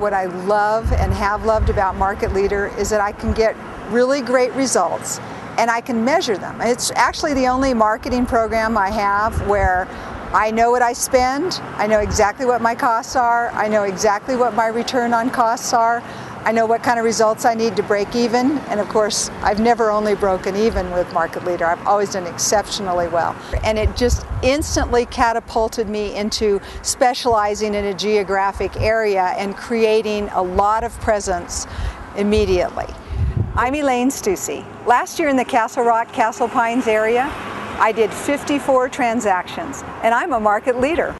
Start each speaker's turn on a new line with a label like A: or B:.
A: What I love and have loved about Market Leader is that I can get really great results and I can measure them. It's actually the only marketing program I have where I know what I spend, I know exactly what my costs are, I know exactly what my return on costs are, I know what kind of results I need to break even, and of course, I've never only broken even with Market Leader, I've always done exceptionally well. And it just instantly catapulted me into specializing in a geographic area and creating a lot of presence immediately. I'm Elaine Stucy. Last year in the Castle Rock, Castle Pines area, I did 54 transactions, and I'm a market leader.